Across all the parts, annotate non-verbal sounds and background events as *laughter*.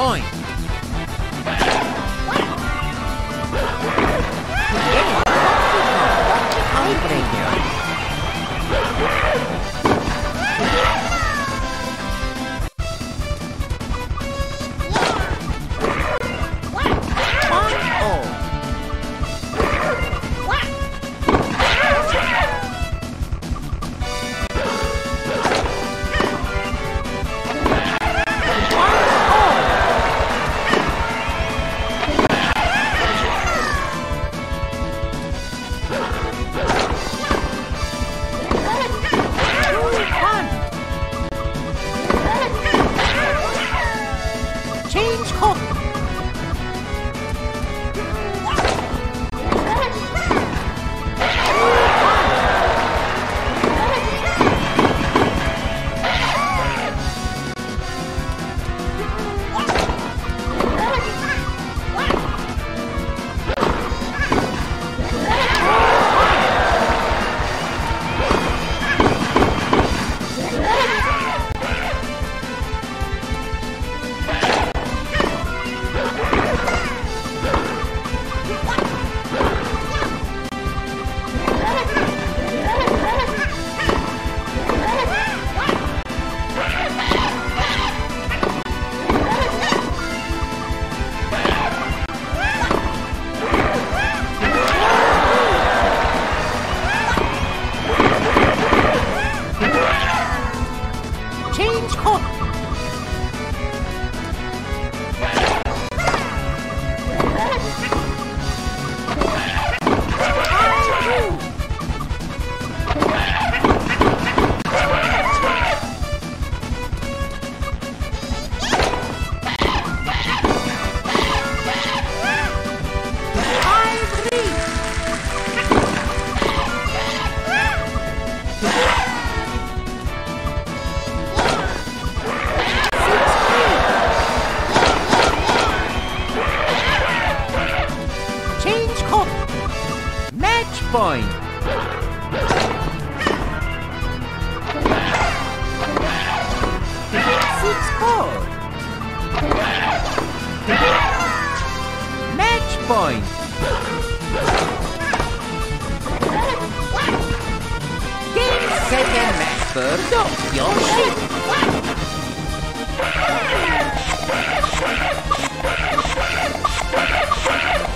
point. six four. Match point. Game set and match for Yoshi. Thank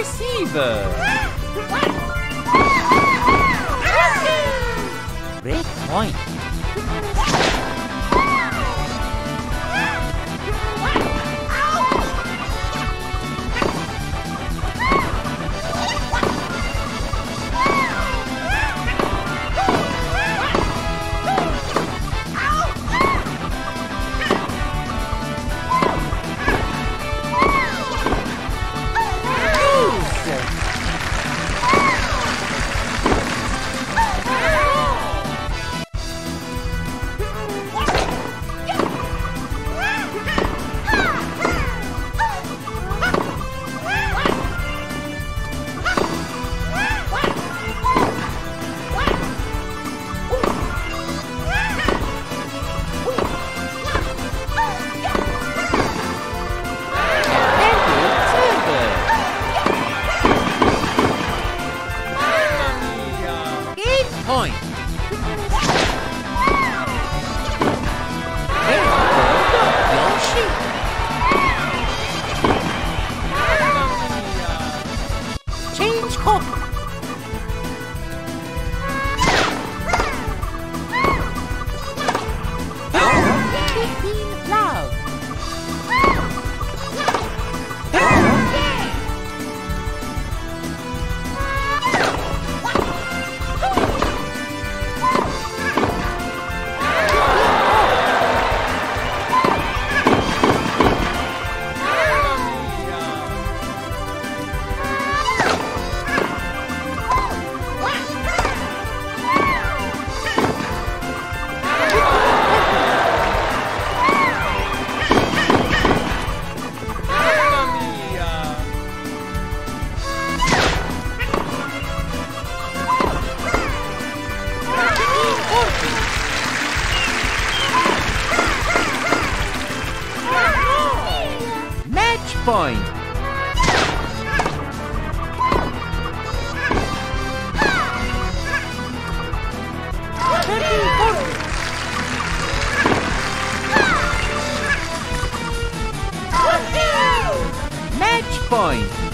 receiver. *gasps* Break point. Match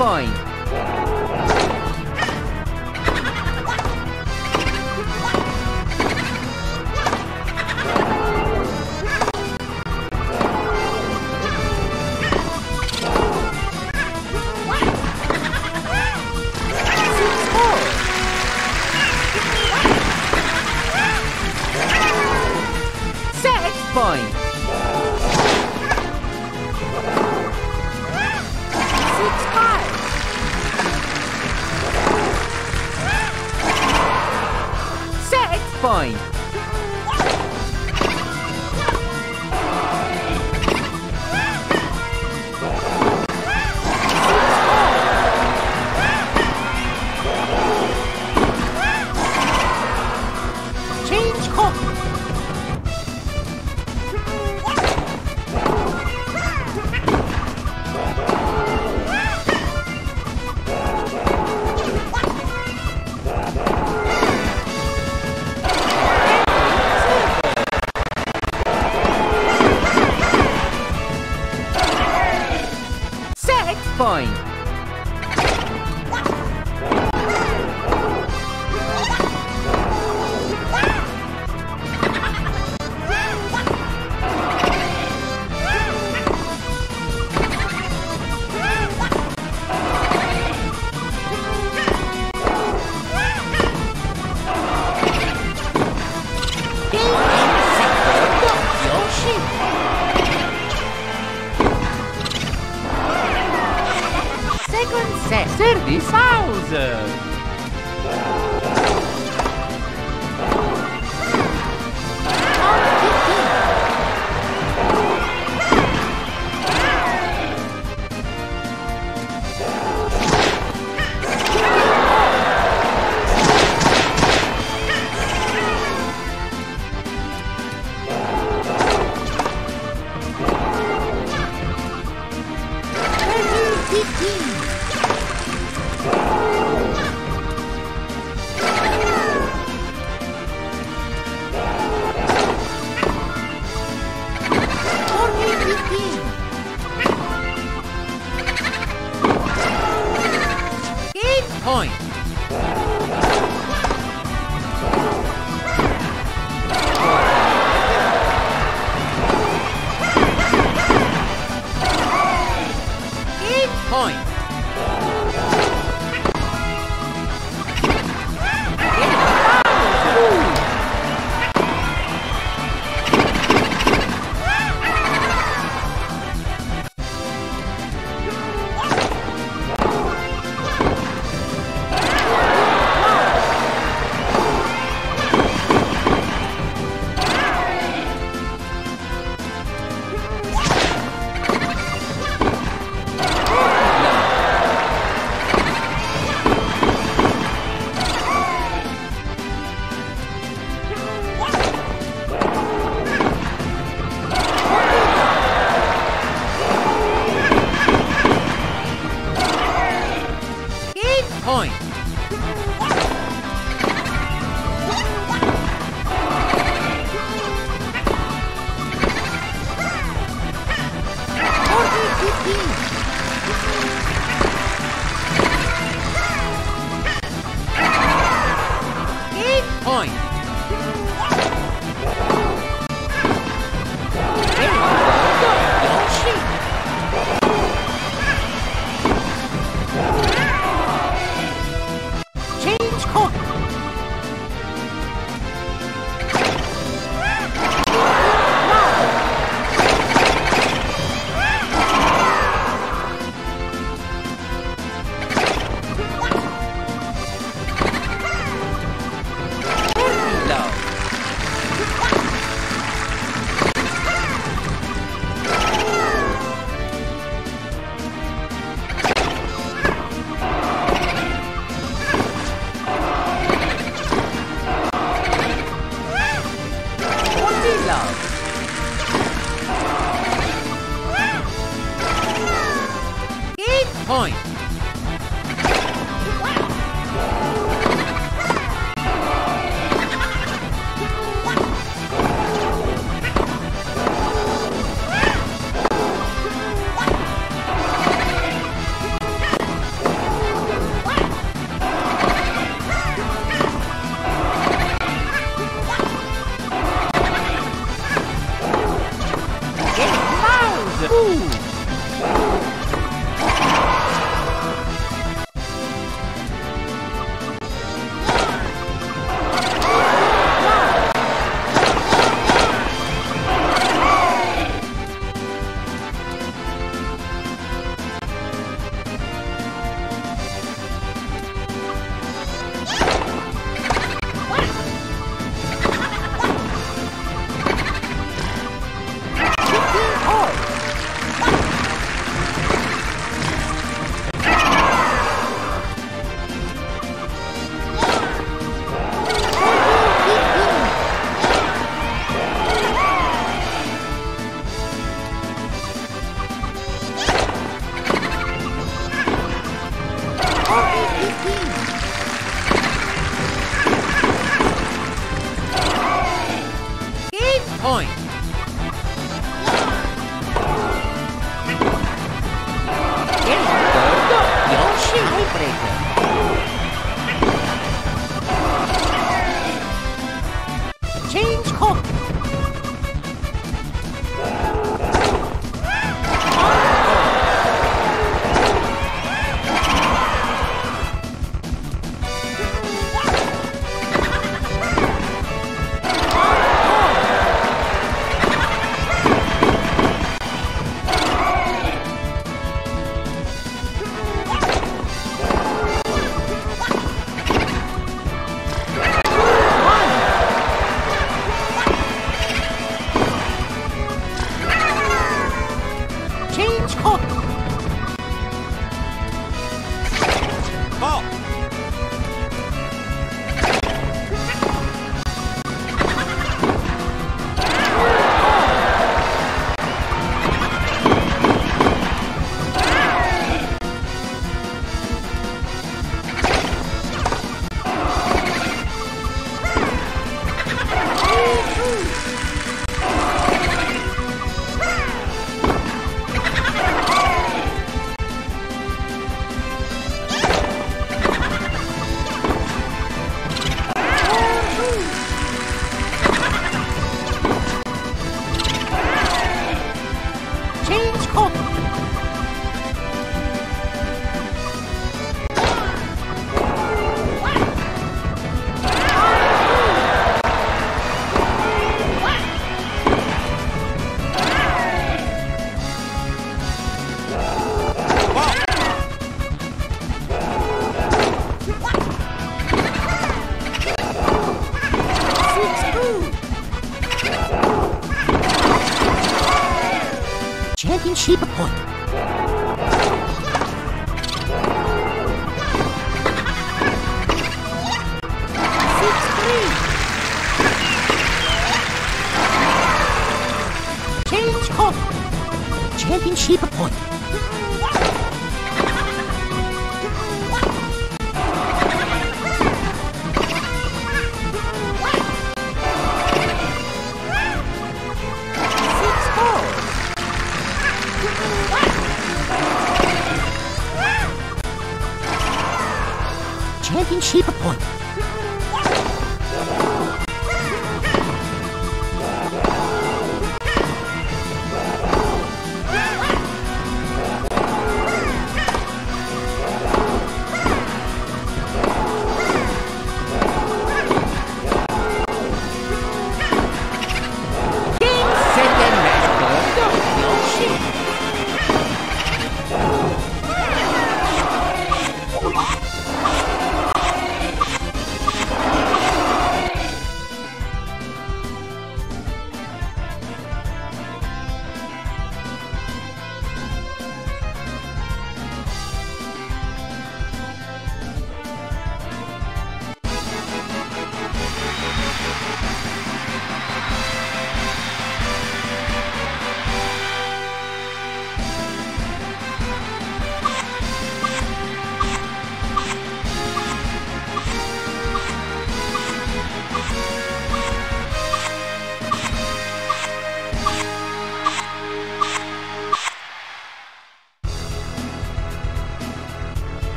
fine.